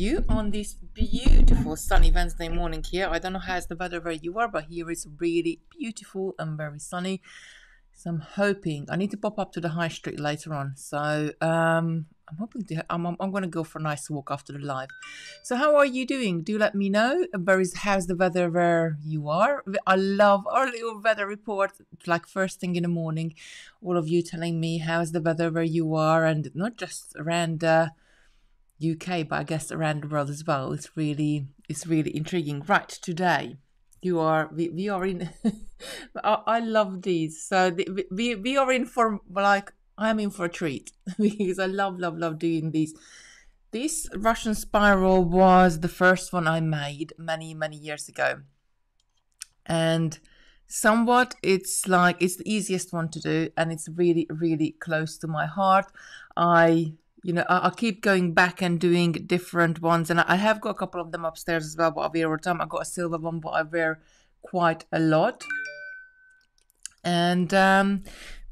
you on this beautiful sunny Wednesday morning here. I don't know how's the weather where you are, but here it's really beautiful and very sunny. So I'm hoping I need to pop up to the high street later on. So um, I'm hoping to. I'm, I'm, I'm going to go for a nice walk after the live. So how are you doing? Do let me know. Where is how's the weather where you are? I love our little weather report. Like first thing in the morning, all of you telling me how's the weather where you are, and not just around. Uh, UK, but I guess around the world as well. It's really it's really intriguing. Right today, you are we, we are in. I, I, love these. So the, we we are in for like I'm in for a treat because I love love love doing these. This Russian spiral was the first one I made many many years ago, and somewhat it's like it's the easiest one to do and it's really really close to my heart i you know, I, will keep going back and doing different ones, and I have got a couple of them upstairs as well. But I wear all the time. I got a silver one, but I wear quite a lot. And um,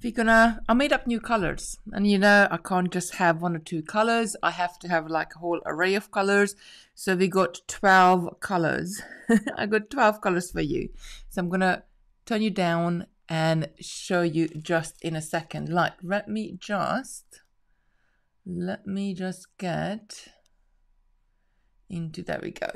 we're gonna. I made up new colors, and you know, I can't just have one or two colors. I have to have like a whole array of colors. So we got twelve colors. I got twelve colors for you. So I'm gonna turn you down and show you just in a second. Like, let me just let me just get into there we go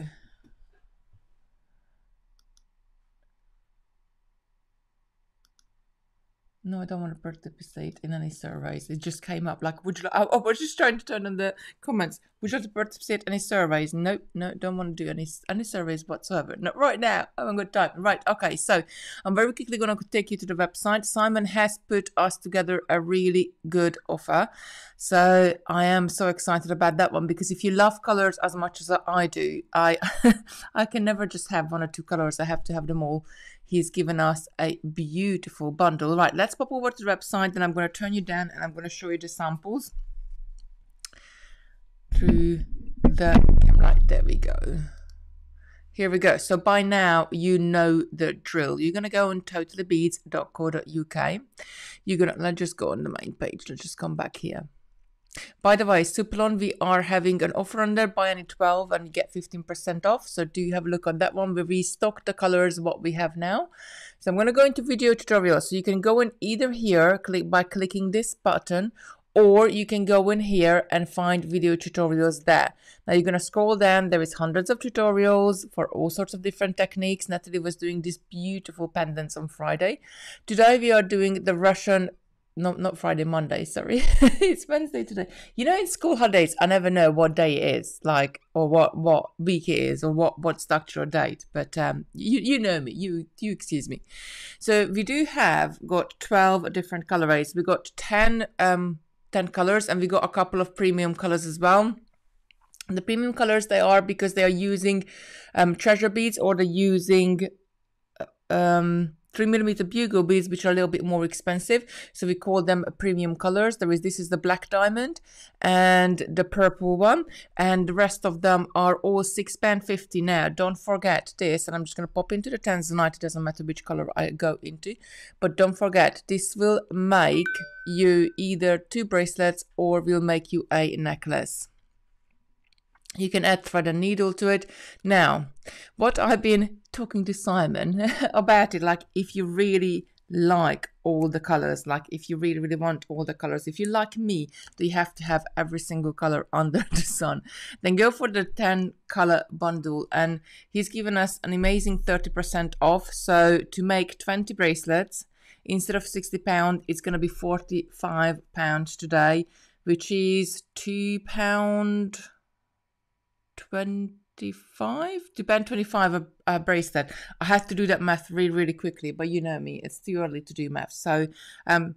No, I don't want to participate in any surveys. It just came up like, would you? I, I was just trying to turn on the comments. Would you like to participate in any surveys? Nope, no, don't want to do any any surveys whatsoever. Not right now. I haven't got time. Right, okay. So I'm very quickly going to take you to the website. Simon has put us together a really good offer. So I am so excited about that one because if you love colors as much as I do, I I can never just have one or two colors. I have to have them all he's given us a beautiful bundle. Right, let's pop over to the website and I'm going to turn you down and I'm going to show you the samples through the camera. Right, there we go. Here we go. So by now, you know the drill. You're going to go on totallybeads.co.uk. You're going to, let's just go on the main page. Let's just come back here. By the way, Superlon, we are having an offer on there. Buy any 12 and you get 15% off. So do you have a look on that one. We restocked the colors, what we have now. So I'm going to go into video tutorial. So you can go in either here click by clicking this button or you can go in here and find video tutorials there. Now you're going to scroll down. There is hundreds of tutorials for all sorts of different techniques. Natalie was doing these beautiful pendants on Friday. Today we are doing the Russian not not Friday, Monday. Sorry, it's Wednesday today. You know, in school holidays, I never know what day it is, like or what what week it is, or what what structure or date. But um, you you know me. You you excuse me. So we do have got twelve different colorways. We got ten um ten colors, and we got a couple of premium colors as well. The premium colors they are because they are using um treasure beads or they're using uh, um 3 millimeter bugle beads which are a little bit more expensive. So we call them premium colors. There is this is the black diamond and the purple one. And the rest of them are all six pound 50 now don't forget this and i'm just going to pop into the tanzanite. It doesn't matter which color i go into. But don't forget this will make you either two bracelets or will make you a necklace you can add thread and needle to it. Now, what I've been talking to Simon about it, like if you really like all the colors, like if you really, really want all the colors, if you like me, do you have to have every single color under the sun, then go for the 10 color bundle. And he's given us an amazing 30% off. So to make 20 bracelets, instead of 60 pound, it's going to be 45 pounds today, which is two pound 25 to band 25 a, a, bracelet? I have to do that math really really quickly but you know me it's too early to do math. So um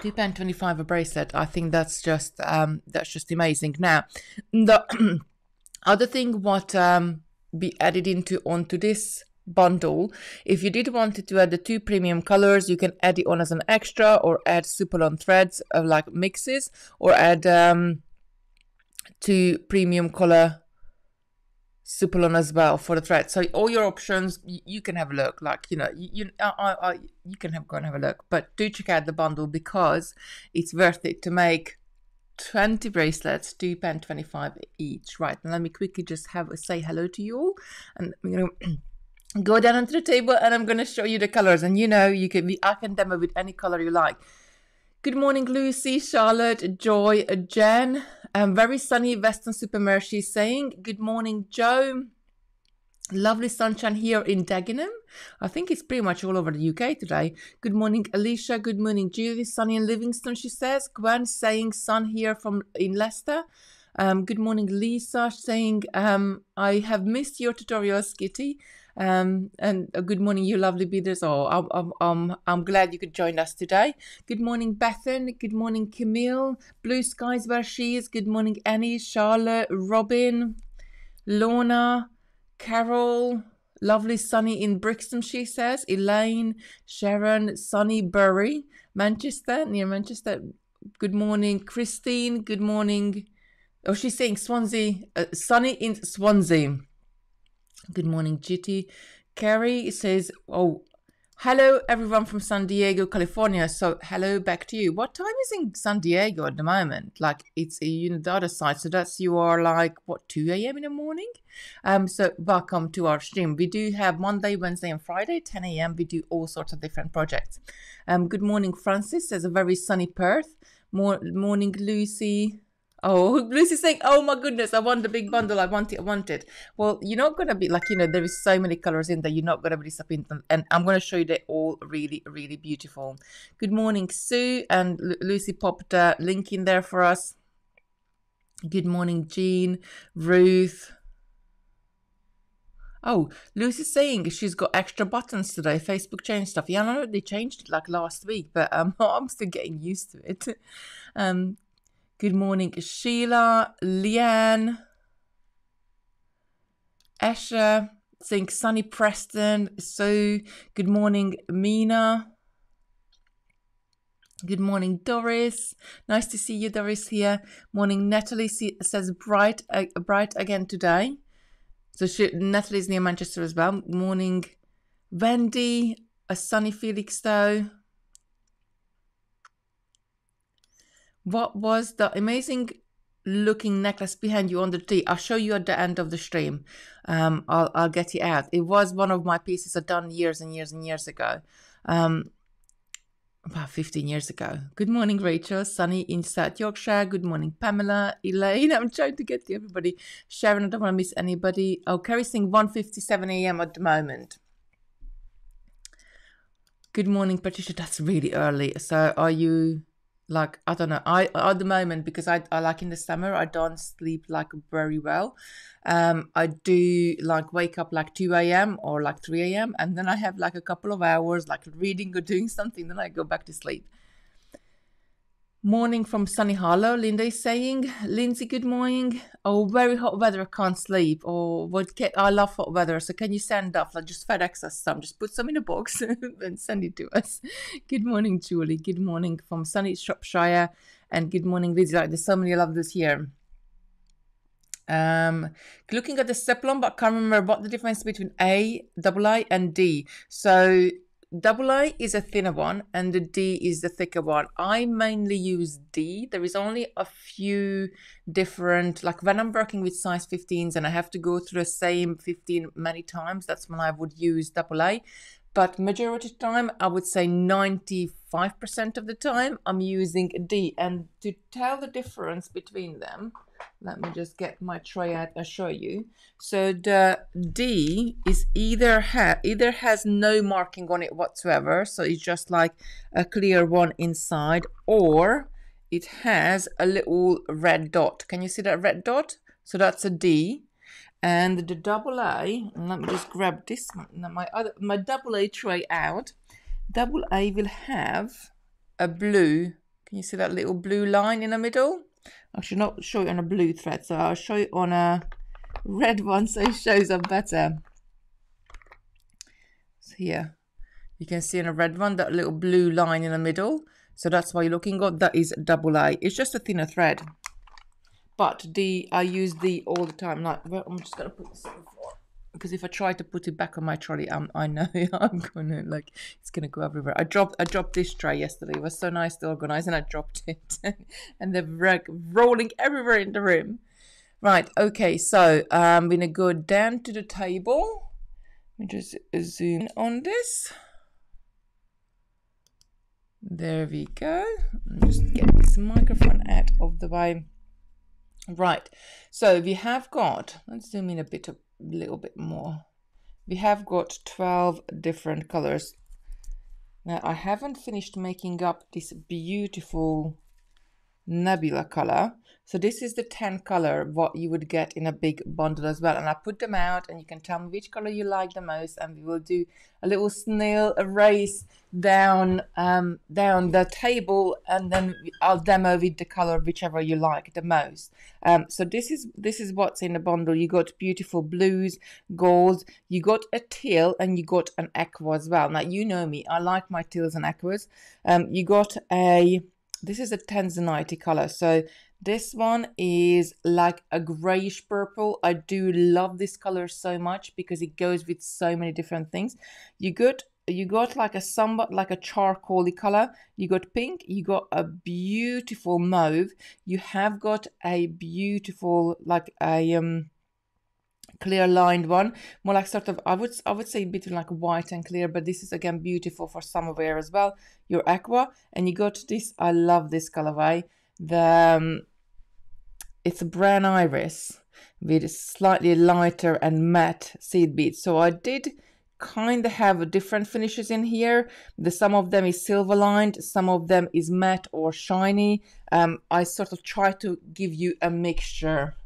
two band 25 a bracelet? I think that's just um that's just amazing. Now the other thing what um be added into onto this bundle if you did want to add the two premium colors you can add it on as an extra or add Superlon threads of uh, like mixes or add um to premium color Superlon as well for the thread. So all your options, you, can have a look. Like you know, you you, I, I, you can have go and have a look. But do check out the bundle because it's worth it to make 20 bracelets, two pen 25 each. Right, and let me quickly just have a say hello to you all. And I'm to go down onto the table and I'm going to show you the colors. And you know, you can be, I can demo with any color you like. Good morning, Lucy, Charlotte, Joy, Jen. Um, very sunny Western she's saying. Good morning, Joe. Lovely sunshine here in Dagenham. I think it's pretty much all over the UK today. Good morning, Alicia. Good morning, Julie. Sunny in Livingston, she says. Gwen saying sun here from in Leicester. Um, good morning, Lisa, saying um, I have missed your tutorials, Skitty. Um, and uh, good morning, you lovely beaders. Oh, I'm, I'm, I'm, I'm glad you could join us today. Good morning, Bethan. Good morning, Camille. Blue skies where she is. Good morning, Annie, Charlotte, Robin, Lorna. Carol, lovely sunny in Brixton, she says. Elaine, Sharon, sunny Bury, Manchester, near Manchester. Good morning, Christine. Good morning. Oh, she's saying Swansea, uh, sunny in Swansea. Good morning, Jitty. Carrie says, Oh, Hello, everyone from San Diego, California. So, hello back to you. What time is in San Diego at the moment? Like, it's the other side. So that's you are like what 2 a.m. in the morning. Um, so welcome to our stream. We do have Monday, Wednesday, and Friday, 10 a.m. We do all sorts of different projects. Um, good morning, Francis. There's a very sunny Perth. More morning, Lucy. Oh, Lucy's saying, "Oh my goodness, I want the big bundle. I want it. I want it." Well, you're not gonna be like you know there is so many colors in there. You're not gonna be disappointed, and I'm gonna show you they're all really, really beautiful. Good morning, Sue, and L- Lucy popped a link in there for us. Good morning, Jean, Ruth. Oh, Lucy's saying she's got extra buttons today. Facebook changed stuff. Yeah, I know they changed it like last week, but um, I'm still getting used to it. Um, Good morning, Sheila, Leanne, Esha, think Sunny Preston, So, Good morning, Mina. Good morning, Doris. Nice to see you, Doris, here. Morning, Natalie says bright, uh, bright again today. So she, Natalie's near Manchester as well. Morning, Wendy, a sunny Felixstowe. What was the amazing looking necklace behind you on the tree? I'll show you at the end of the stream. Um, I'll, I'll get it out. It was one of my pieces I done years and years and years ago. Um, about 15 years ago. Good morning, Rachel. Sunny in South Yorkshire. Good morning, Pamela. Elaine. I'm trying to get to everybody. Sharon, I don't want to miss anybody. Oh, Kerry saying 1.57 a.m. at the moment. Good morning, Patricia. That's really early. So are you like i don't know i at the moment because i, I like in the summer i don't sleep like very well. Um i do like wake up like 2 a.m or like 3 a.m and then i have like a couple of hours like reading or doing something then i go back to sleep Morning from sunny Harlow. Linda is saying, Lindsay, good morning. Oh, very hot weather. I can't sleep. Or oh, what? Can, I love hot weather. So can you send off like just FedEx us some? Just put some in a box and send it to us. Good morning, Julie. Good morning from sunny Shropshire, and good morning, Lizzie. There's so many lovers here. Um, looking at the Superlon, but I can't remember what the difference between A, double I, and D. So Double A is a thinner one and the D is the thicker one. I mainly use D. There is only a few different, like when I'm working with size 15s and I have to go through the same 15 many times, that's when I would use double A. But majority of time, I would say 95% of the time, I'm using D. And to tell the difference between them, let me just get my tray out and show you. So the D is either ha either has no marking on it whatsoever, so it's just like a clear one inside, or it has a little red dot. Can you see that red dot? So that's a D. And the double A, let me just grab this my other my double A tray out. Double A will have a blue. Can you see that little blue line in the middle? I should not show it on a blue thread, so I'll show it on a red one so it shows up better. So here, you can see in a red one that little blue line in the middle. So that's why you're looking at that is double A. It's just a thinner thread. But the I use the all the time. Like I'm just gonna put this on the floor. because if I try to put it back on my trolley, um, I know I'm gonna like it's gonna go everywhere. I dropped I dropped this tray yesterday. It was so nice to organize, and I dropped it, and they're like rolling everywhere in the room. Right. Okay. So I'm gonna go down to the table. Let me just zoom on this. There we go. Just get this microphone out of the way. Right. So we have got. Let's zoom in a bit a little bit more. We have got 12 different colors. Now I haven't finished making up this beautiful nebula color. So this is the 10 color, what you would get in a big bundle as well. And I put them out and you can tell me which color you like the most. And we will do a little snail race down um, down the table and then I'll demo with the color whichever you like the most. Um, so this is this is what's in the bundle. You got beautiful blues, golds, you got a teal and you got an aqua as well. Now you know me, I like my teals and aquas. Um, you got a this is a tanzanite color. So this one is like a grayish purple. I do love this color so much because it goes with so many different things. You got you got like a somewhat like a charcoaly color you got pink you got a beautiful mauve you have got a beautiful like a um clear lined one more like sort of i would i would say between like white and clear but this is again beautiful for summer wear as well your aqua and you got this i love this colorway the um, it's a brown iris with slightly lighter and matte seed beads so i did kind of have different finishes in here. The some of them is silver lined, some of them is matte or shiny. Um, I sort of try to give you a mixture.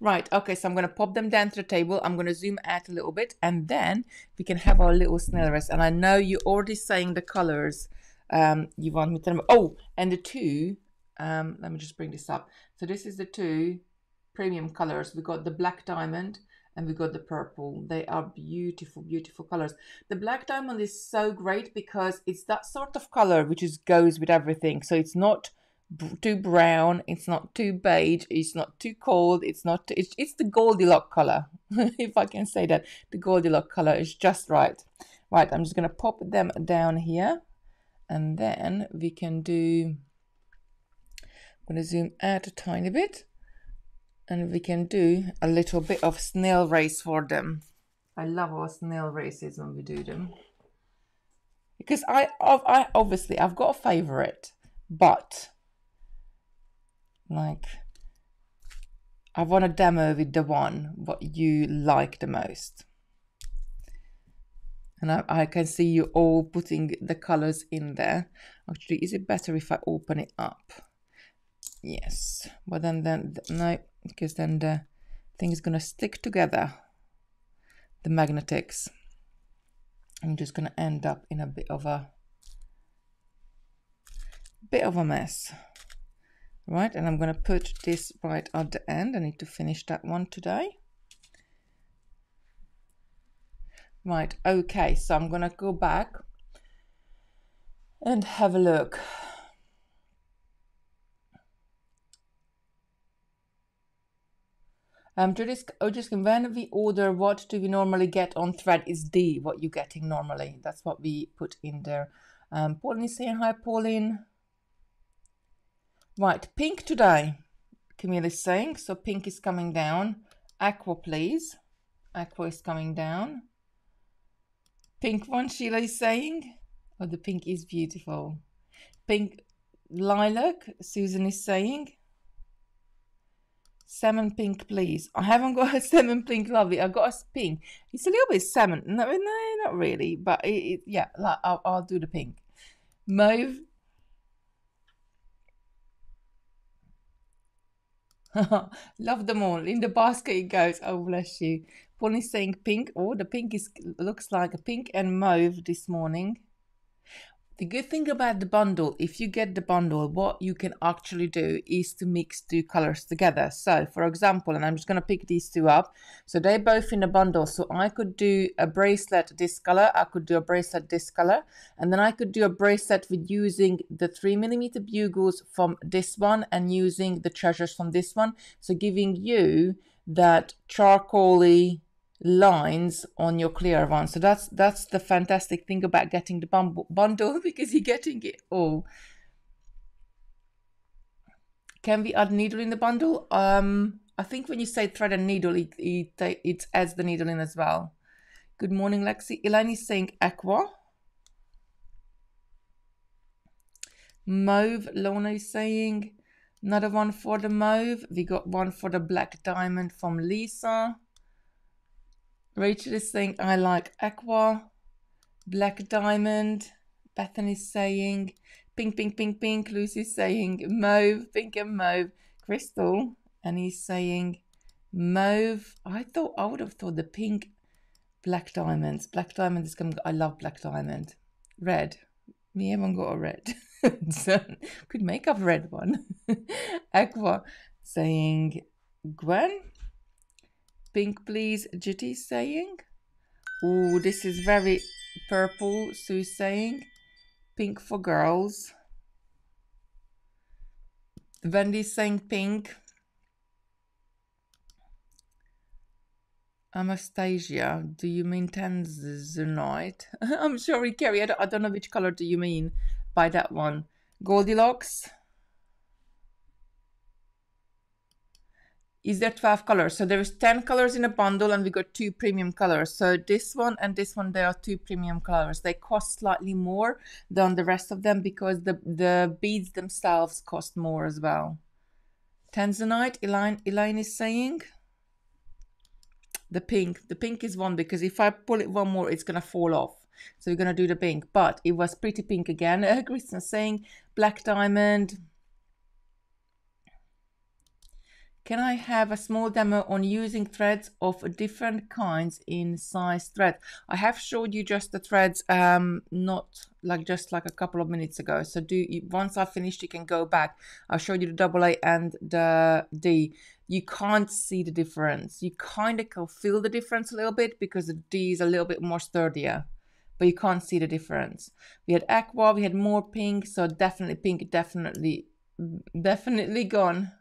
Right, okay, so I'm going to pop them down to the table. I'm going to zoom out a little bit and then we can have our little snail race. And I know you're already saying the colors um, you want me to. Oh, and the two, um, let me just bring this up. So this is the two premium colors. We got the black diamond and we got the purple. They are beautiful, beautiful colors. The black diamond is so great because it's that sort of color which is goes with everything. So it's not too brown, it's not too beige, it's not too cold, it's not, too, it's, it's the Goldilocks color, if I can say that. The Goldilocks color is just right. Right, I'm just going to pop them down here and then we can do, I'm going to zoom out a tiny bit and we can do a little bit of snail race for them. I love our snail races when we do them because I, of I obviously I've got a favorite, but like I want to demo with the one what you like the most. And I, I can see you all putting the colors in there. Actually, is it better if I open it up? Yes, but then then no, because then the thing is gonna stick together. The magnetics. I'm just gonna end up in a bit of a bit of a mess. Right, and I'm gonna put this right at the end. I need to finish that one today. Right, okay, so I'm gonna go back and have a look. Um, oh, just when we order, what do we normally get on thread is D, what you're getting normally. That's what we put in there. Um, Pauline is saying hi, Pauline. Right, pink today, Camille is saying. So pink is coming down. Aqua, please. Aqua is coming down. Pink one, Sheila is saying. Oh, the pink is beautiful. Pink lilac, Susan is saying. Salmon pink, please. I haven't got a salmon pink lovely. I've got a pink. It's a little bit salmon. No, no, not really. But it, it, yeah, like, I'll, I'll do the pink. Mauve. Love them all. In the basket it goes. Oh, bless you. Bonnie's saying pink. Oh, the pink is looks like a pink and mauve this morning. The good thing about the bundle, if you get the bundle, what you can actually do is to mix two colors together. So, for example, and I'm just going to pick these two up. So they're both in a bundle. So I could do a bracelet this color, I could do a bracelet this color, and then I could do a bracelet with using the three millimeter bugles from this one and using the treasures from this one. So giving you that charcoaly lines on your clear one. So that's that's the fantastic thing about getting the bundle because you're getting it all. Can we add needle in the bundle? Um, I think when you say thread and needle, it, it, it adds the needle in as well. Good morning, Lexi. Elaine is saying aqua. Mauve, Lorna is saying another one for the mauve. We got one for the black diamond from Lisa. Rachel is saying, I like aqua. Black diamond. Bethany is saying, pink, pink, pink, pink. Lucy's saying, mauve, pink and mauve. Crystal, and he's saying, mauve. I thought, I would have thought the pink, black diamonds. Black diamond is coming. I love black diamond. Red. Me haven't got a red. so could make up red one. Aqua saying Gwen. Pink please, Jitty saying. Oh, this is very purple, Sue saying. Pink for girls. Wendy saying pink. Anastasia, do you mean tanzanite? I'm sorry, don't, I don't know which color do you mean by that one. Goldilocks. Is there 12 colors? So there's 10 colors in a bundle and we got two premium colors. So this one and this one, there are two premium colors. They cost slightly more than the rest of them because the, the beads themselves cost more as well. Tanzanite, Elaine, Elaine is saying. The pink. The pink is one because if I pull it one more, it's to fall off. So we're to do the pink. But it was pretty pink again. Uh, Kristen saying black diamond. Can I have a small demo on using threads of different kinds in size thread? I have showed you just the threads, um, not like just like a couple of minutes ago. So do once I finished, you can go back. I showed you the double A and the D. You can't see the difference. You kind of can feel the difference a little bit because the D is a little bit more sturdier but you can't see the difference. We had aqua, we had more pink, so definitely pink, definitely, definitely gone.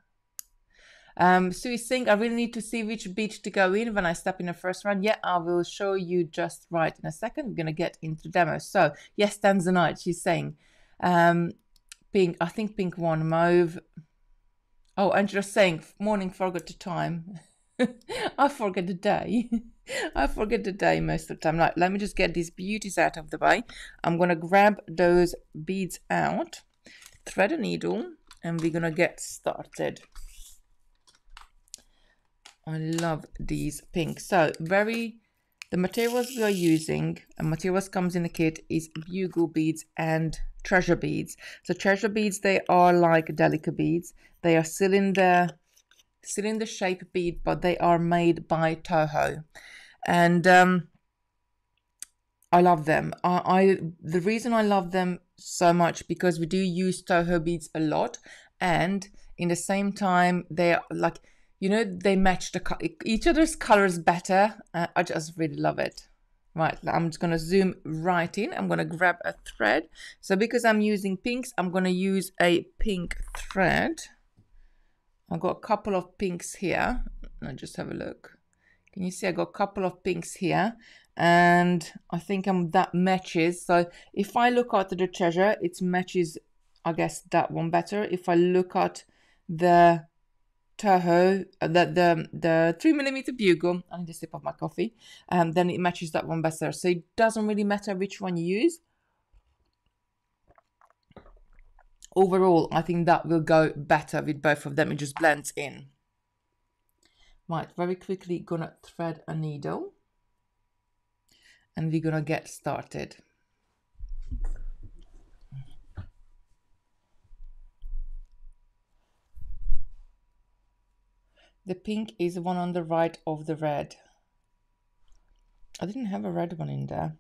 Um, so you think I really need to see which beach to go in when I step in the first round. Yeah, I will show you just right in a second. We're gonna get into the demo. So yes, Tanzanite, she's saying. Um, pink, I think pink one, mauve. Oh, Angela's saying morning forgot the time. I forget the day. I forget the day most of the time. Like, let me just get these beauties out of the way. I'm going to grab those beads out, thread a needle, and we're going to get started. I love these pink. So, very, the materials we are using, and materials comes in the kit, is bugle beads and treasure beads. So, treasure beads, they are like delica beads. They are cylinder cylinder shape bead, but they are made by Toho. And um, I love them. I, I the reason I love them so much because we do use Toho beads a lot, and in the same time they're like you know they match the each other's colors better. Uh, I just really love it. Right, I'm just going to zoom right in. I'm going to grab a thread. So because I'm using pinks, I'm going to use a pink thread. I've got a couple of pinks here. I'll just have a look. Can you see I got a couple of pinks here? And I think I'm that matches. So if I look at the treasure, it matches, I guess, that one better. If I look at the Toho, uh, the the the three millimeter bugle, I need to sip of my coffee, um, then it matches that one better. So it doesn't really matter which one you use. overall, I think that will go better with both of them. It just blends in. Right, very quickly gonna thread a needle and we're gonna get started. The pink is the one on the right of the red. I didn't have a red one in there.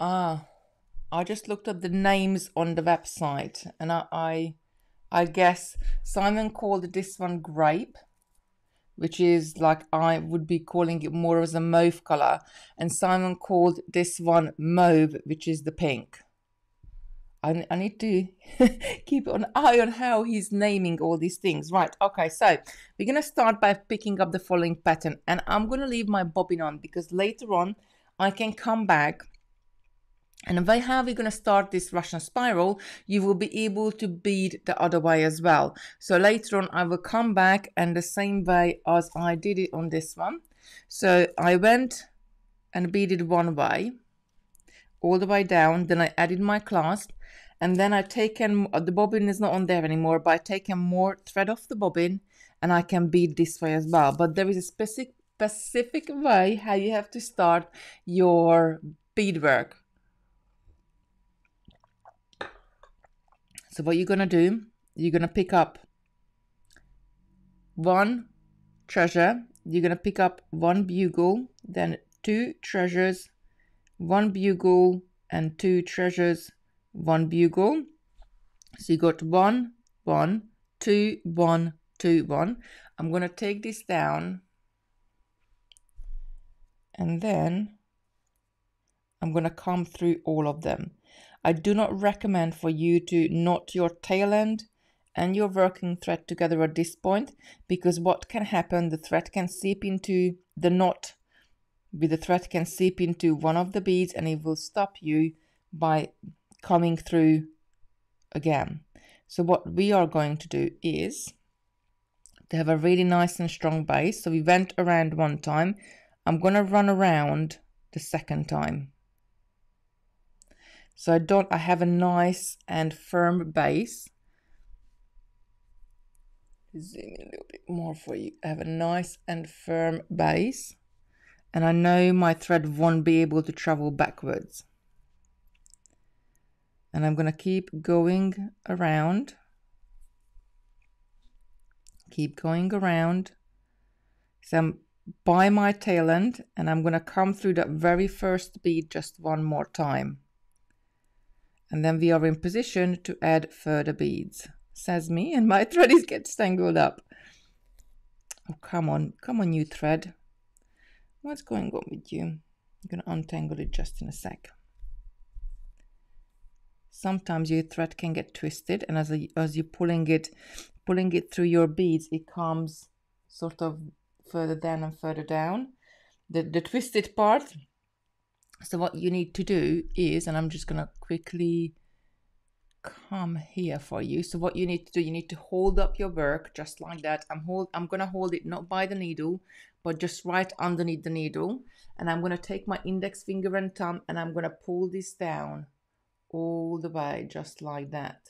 Ah, I just looked up the names on the website and I, I, I guess Simon called this one grape. which is like I would be calling it more as a mauve color. And Simon called this one mauve, which is the pink. I, I need to keep an eye on how he's naming all these things. Right, okay, so we're going to start by picking up the following pattern. And I'm going to leave my bobbin on because later on I can come back and by how we're going to start this Russian spiral, you will be able to bead the other way as well. So later on, I will come back and the same way as I did it on this one. So I went and beaded one way, all the way down. Then I added my clasp and then I taken, the bobbin is not on there anymore, but I taken more thread off the bobbin and I can bead this way as well. But there is a specific, specific way how you have to start your beadwork. So what you're going to do, you're going to pick up one treasure, you're going to pick up one bugle, then two treasures, one bugle, and two treasures, one bugle. So you got one, one, two, one, two, one. I'm going to take this down and then I'm going to come through all of them. I do not recommend for you to knot your tail end and your working thread together at this point because what can happen, the thread can seep into the knot, the thread can seep into one of the beads and it will stop you by coming through again. So what we are going to do is to have a really nice and strong base. So we went around one time. I'm going to run around the second time. So I don't, I have a nice and firm base. Zoom in a little bit more for you. I have a nice and firm base. And I know my thread won't be able to travel backwards. And I'm going to keep going around. Keep going around. So I'm by my tail end and I'm going to come through that very first bead just one more time and then we are in position to add further beads. Says me, and my thread is get tangled up. Oh, come on, come on, you thread. What's going on with you? I'm to untangle it just in a sec. Sometimes your thread can get twisted, and as, a, as you're pulling it, pulling it through your beads, it comes sort of further down and further down. The, the twisted part so what you need to do is, and I'm just going to quickly come here for you. So what you need to do, you need to hold up your work just like that. I'm hold, I'm going to hold it not by the needle, but just right underneath the needle. And I'm going to take my index finger and thumb and I'm going to pull this down all the way, just like that.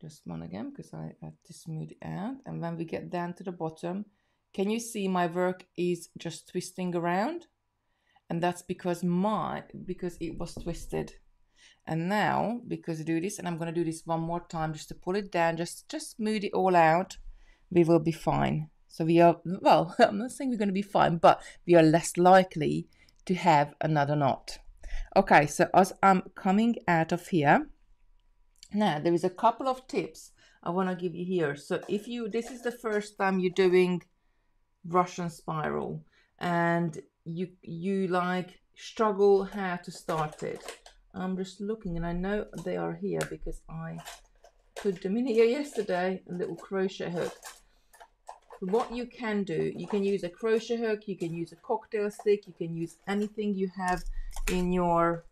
Just one again, because I have to smooth it out. And when we get down to the bottom, can you see my work is just twisting around? And that's because my because it was twisted. And now because I do this and I'm going to do this one more time just to pull it down just just smooth it all out we will be fine. So we are well I'm not saying we're going to be fine but we are less likely to have another knot. Okay so as I'm coming out of here now there is a couple of tips I want to give you here. So if you this is the first time you're doing Russian spiral and you you like struggle how to start it. I'm just looking and I know they are here because I put them in here yesterday, a little crochet hook. What you can do, you can use a crochet hook, you can use a cocktail stick, you can use anything you have in your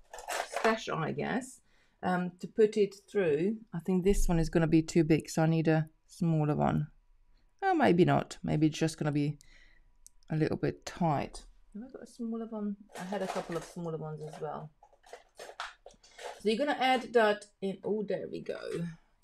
stash, I guess, um, to put it through. I think this one is going to be too big, so I need a smaller one. Oh, maybe not. Maybe it's just going to be a little bit tight. Have I got a smaller one? I had a couple of smaller ones as well. So you're going to add that in. Oh, there we go.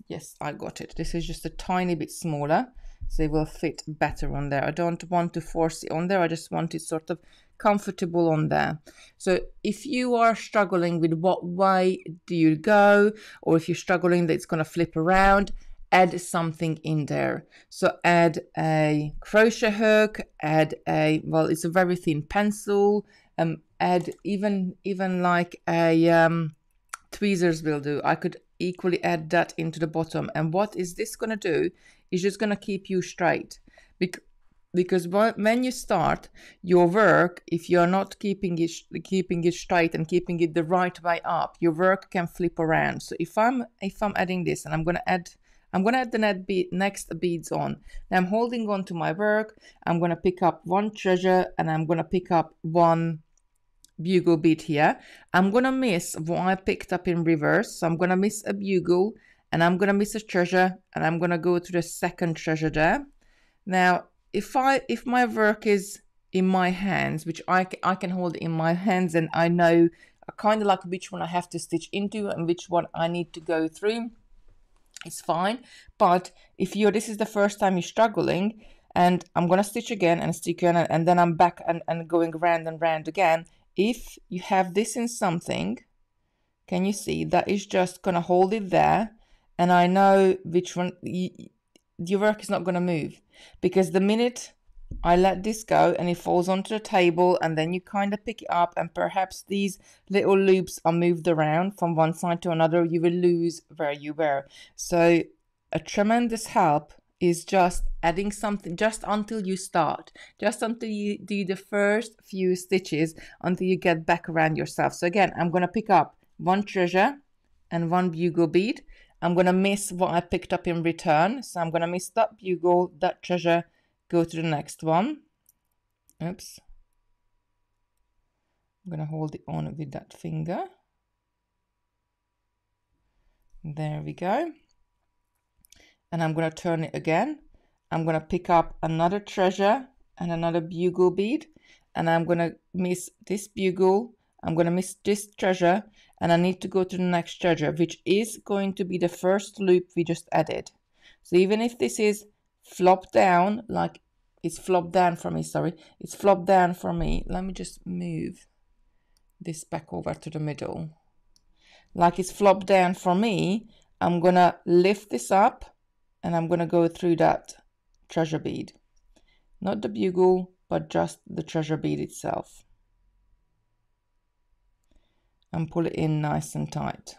Yes, I got it. This is just a tiny bit smaller, so it will fit better on there. I don't want to force it on there. I just want it sort of comfortable on there. So if you are struggling with what way do you go, or if you're struggling that it's going to flip around, add something in there. So add a crochet hook, add a, well, it's a very thin pencil, um, add even, even like a um, tweezers will do. I could equally add that into the bottom. And what is this going to do is just going to keep you straight. Bec because when you start your work if you're not keeping it keeping it straight and keeping it the right way up your work can flip around so if i'm if i'm adding this and i'm going to add i'm going to add the bead, next beads on. Now i'm holding on to my work. I'm going to pick up one treasure and i'm going to pick up one bugle bead here. I'm going to miss what i picked up in reverse. So i'm going to miss a bugle and i'm going to miss a treasure and i'm going to go to the second treasure there. Now if I if my work is in my hands, which I, I can hold in my hands and I know I kind of like which one I have to stitch into and which one I need to go through, it's fine. But if you're this is the first time you're struggling and I'm gonna stitch again and stitch again and then I'm back and, and going round and round again. If you have this in something, can you see that is just gonna hold it there and I know which one your work is not gonna move because the minute I let this go and it falls onto the table and then you kind of pick it up and perhaps these little loops are moved around from one side to another, you will lose where you were. So a tremendous help is just adding something just until you start, just until you do the first few stitches until you get back around yourself. So again, I'm going to pick up one treasure and one bugle bead I'm going to miss what I picked up in return. So I'm going to miss that bugle, that treasure, go to the next one. Oops. I'm going to hold it on with that finger. There we go. And I'm going to turn it again. I'm going to pick up another treasure and another bugle bead. And I'm going to miss this bugle. I'm going to miss this treasure and I need to go to the next treasure, which is going to be the first loop we just added. So even if this is flopped down, like it's flopped down for me, sorry, it's flopped down for me. Let me just move this back over to the middle. Like it's flopped down for me, I'm gonna lift this up and I'm gonna go through that treasure bead. Not the bugle, but just the treasure bead itself and pull it in nice and tight.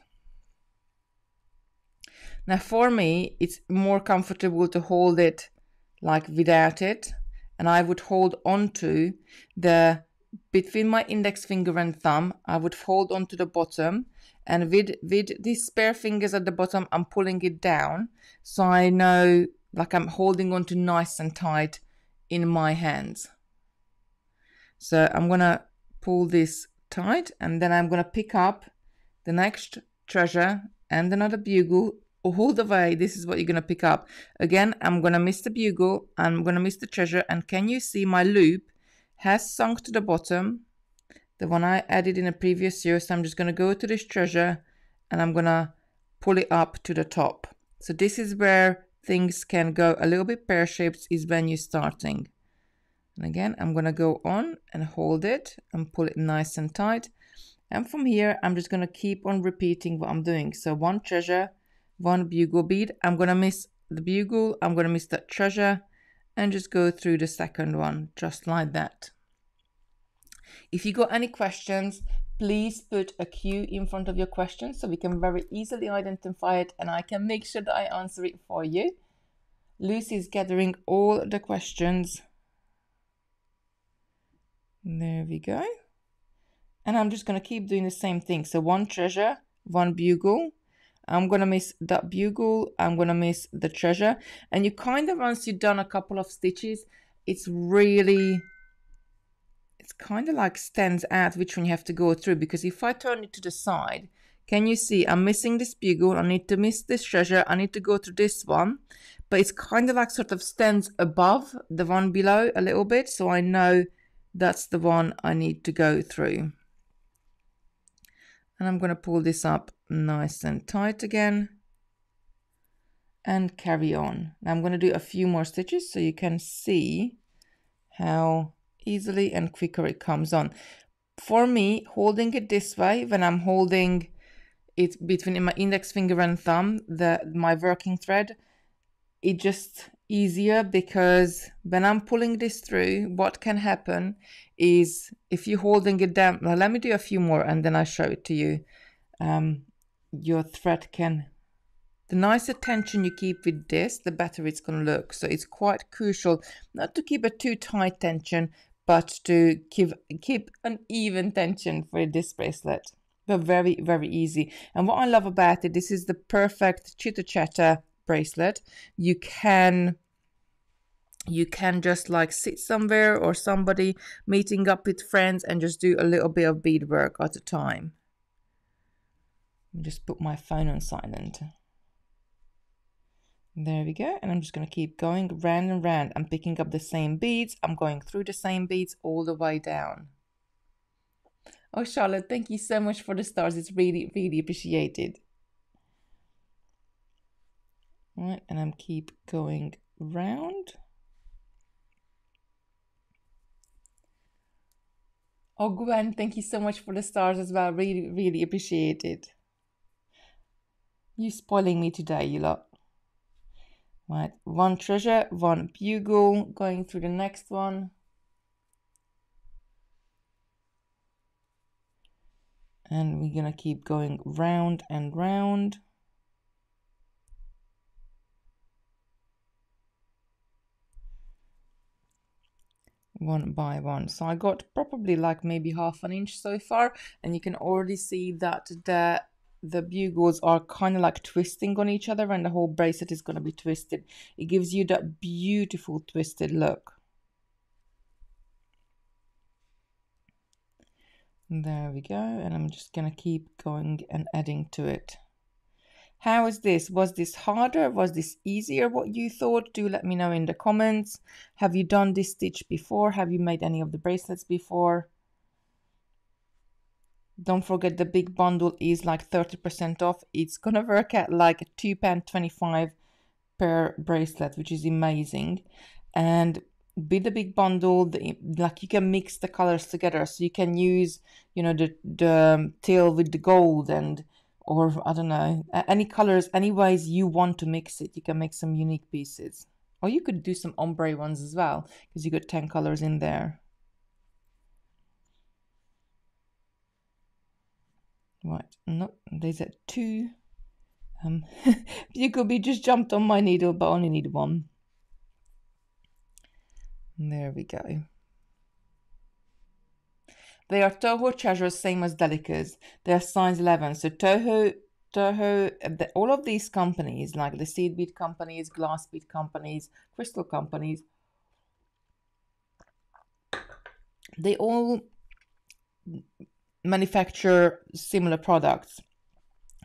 Now for me, it's more comfortable to hold it like without it. And I would hold onto the, between my index finger and thumb, I would hold onto the bottom and with, with these spare fingers at the bottom, I'm pulling it down. So I know like I'm holding onto nice and tight in my hands. So I'm gonna pull this tight and then I'm going to pick up the next treasure and another bugle all the way this is what you're going to pick up again I'm going to miss the bugle I'm going to miss the treasure and can you see my loop has sunk to the bottom the one I added in a previous year so I'm just going to go to this treasure and I'm going to pull it up to the top so this is where things can go a little bit pear-shaped is when you're starting and again, I'm going to go on and hold it and pull it nice and tight. And from here, I'm just going to keep on repeating what I'm doing. So one treasure, one bugle bead. I'm going to miss the bugle. I'm going to miss that treasure and just go through the second one just like that. If you got any questions, please put a Q in front of your question so we can very easily identify it and I can make sure that I answer it for you. Lucy is gathering all the questions there we go. And I'm just going to keep doing the same thing. So one treasure, one bugle. I'm going to miss that bugle. I'm going to miss the treasure. And you kind of, once you've done a couple of stitches, it's really, it's kind of like stands out which one you have to go through. Because if I turn it to the side, can you see I'm missing this bugle. I need to miss this treasure. I need to go to this one. But it's kind of like sort of stands above the one below a little bit. So I know that's the one I need to go through. And I'm going to pull this up nice and tight again and carry on. Now I'm going to do a few more stitches so you can see how easily and quicker it comes on. For me, holding it this way, when I'm holding it between my index finger and thumb, the my working thread, it just easier because when I'm pulling this through, what can happen is if you're holding it down, well, let me do a few more and then I show it to you. Um, your thread can The nicer tension you keep with this, the better it's going to look. So it's quite crucial not to keep a too tight tension, but to keep, keep an even tension for this bracelet. But very, very easy. And what I love about it, this is the perfect chitter chatter bracelet. You can you can just like sit somewhere or somebody meeting up with friends and just do a little bit of beadwork at a time. I'm just put my phone on silent. There we go. And I'm just going to keep going round and round. I'm picking up the same beads. I'm going through the same beads all the way down. Oh, Charlotte, thank you so much for the stars. It's really, really appreciated. All right, and I'm keep going round. Oh, Gwen, thank you so much for the stars as well. Really, really appreciate it. You spoiling me today, you lot. Right, one treasure, one bugle, going through the next one. And we're gonna keep going round and round. one by one so i got probably like maybe half an inch so far and you can already see that the the bugles are kind of like twisting on each other and the whole bracelet is going to be twisted. It gives you that beautiful twisted look. There we go. And I'm just going to keep going and adding to it. How is this? Was this harder? Was this easier what you thought? Do let me know in the comments. Have you done this stitch before? Have you made any of the bracelets before? Don't forget the big bundle is like 30% off. It's gonna work at like two pound 25 per bracelet, which is amazing. And with the big bundle, the, like you can mix the colors together. So you can use, you know, the the um, teal with the gold and or I don't know, any colors, any ways you want to mix it. You can make some unique pieces. Or you could do some ombre ones as well, because you got 10 colors in there. Right, no, there's a two. Um, you could be just jumped on my needle, but I only need one. There we go. They are Toho treasures, same as Delica's. They are size 11. So Toho, Toho, the, all of these companies, like the seed bead companies, glass bead companies, crystal companies, they all manufacture similar products.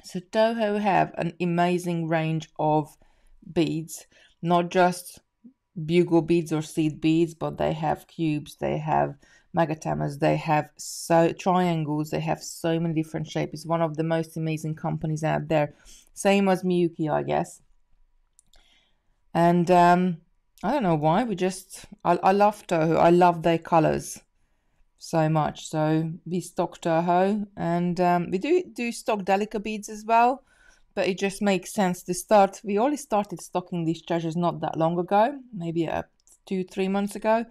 So Toho have an amazing range of beads, not just bugle beads or seed beads, but they have cubes, they have magatamas, they have so triangles, they have so many different shapes. It's one of the most amazing companies out there. Same as Miyuki, I guess. And um, I don't know why, we just I, I love Toho. I love their colors so much. So we stock Toho and um, we do do stock Delica beads as well, but it just makes sense to start. We only started stocking these treasures not that long ago, maybe uh, two three months ago,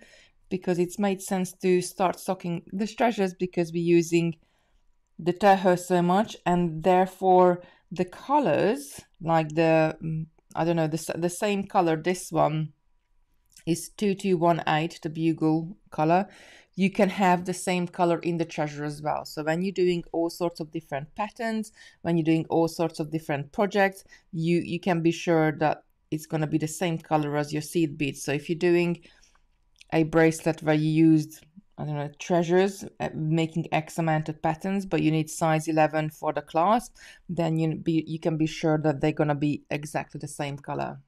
because it's made sense to start stocking these treasures because we're using the Toho so much and therefore the colors like the mm, I don't know the the same color this one is 2218 the bugle color you can have the same color in the treasure as well. So when you're doing all sorts of different patterns, when you're doing all sorts of different projects, you, you can be sure that it's going to be the same color as your seed beads. So if you're doing a bracelet where you used, I don't know, treasures, uh, making X amount of patterns, but you need size 11 for the clasp, then you, be, you can be sure that they're going to be exactly the same color.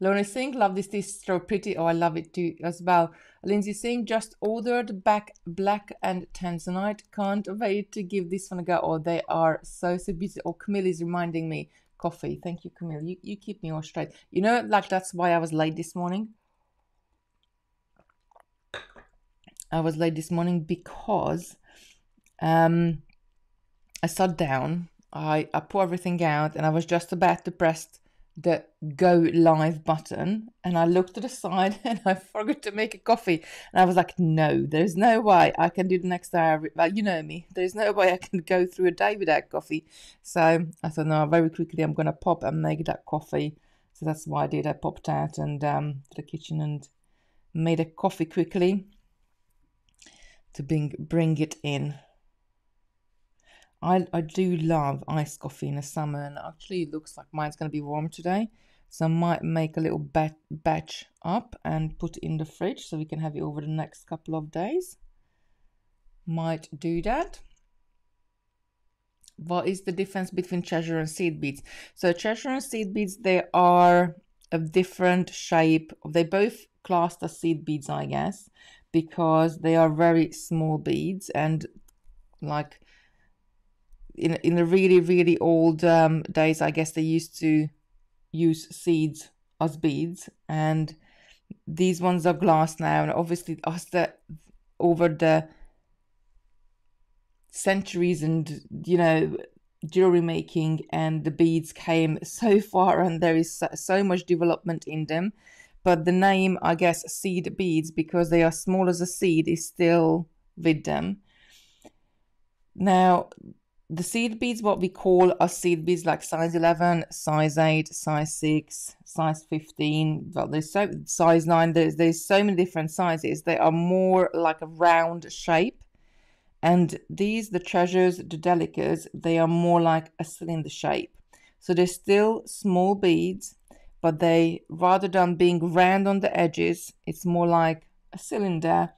Lorna saying, love this so pretty. Oh, I love it too as well. Lindsay saying, just ordered back black and tanzanite. Can't wait to give this one a go. Oh, they are so, so beautiful. Oh, Camille is reminding me. Coffee. Thank you, Camille. You, you keep me all straight. You know, like that's why I was late this morning. I was late this morning because um, I sat down, I, I pour everything out, and I was just about to press the go live button and I looked at the side and I forgot to make a coffee. And I was like, no, there's no way I can do the next hour. Well, you know me, there's no way I can go through a day without coffee. So I thought, no, very quickly I'm going to pop and make that coffee. So that's why I did. I popped out and um, to the kitchen and made a coffee quickly to bring, bring it in. I, I do love iced coffee in the summer and actually it looks like mine's going to be warm today. So I might make a little bat, batch up and put it in the fridge so we can have it over the next couple of days. Might do that. What is the difference between treasure and seed beads? So treasure and seed beads, they are a different shape. They both classed as seed beads, I guess, because they are very small beads and like in in the really really old um, days, I guess they used to use seeds as beads, and these ones are glass now. And obviously, as the over the centuries and you know jewelry making and the beads came so far and there is so, so much development in them. But the name i guess seed beads because they are small as a seed is still with them. Now the seed beads, what we call are seed beads like size 11, size 8, size 6, size 15. Well, there's so size 9, there's, there's so many different sizes. They are more like a round shape. And these, the treasures, the delicas, they are more like a cylinder shape. So they're still small beads, but they, rather than being round on the edges, it's more like a cylinder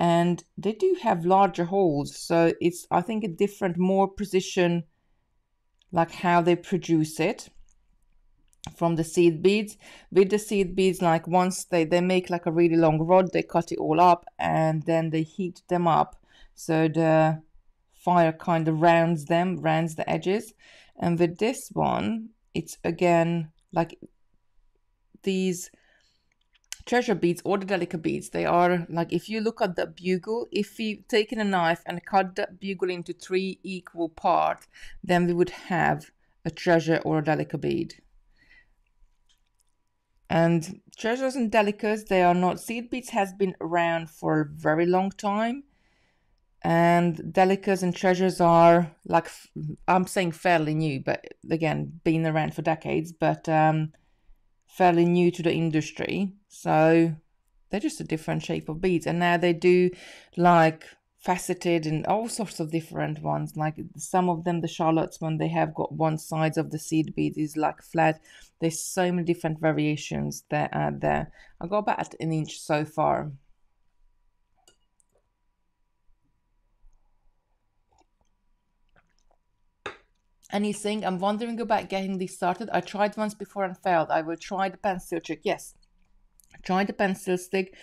and they do have larger holes so it's i think a different more precision like how they produce it from the seed beads. With the seed beads like once they they make like a really long rod they cut it all up and then they heat them up. So the fire kind of rounds them rounds the edges. And with this one it's again like these treasure beads or the delica beads they are like if you look at the bugle if you taken a knife and cut the bugle into three equal parts then we would have a treasure or a delica bead. And treasures and delicas they are not seed beads has been around for a very long time. And delicas and treasures are like i'm saying fairly new but again been around for decades but um fairly new to the industry. So they're just a different shape of beads. And now they do like faceted and all sorts of different ones. Like some of them, the Charlottes, one, they have got one side of the seed bead is like flat. There's so many different variations that are there. I got about an inch so far. Anything. I'm wondering about getting this started. I tried once before and failed. I will try the pencil trick. Yes, try the pencil stick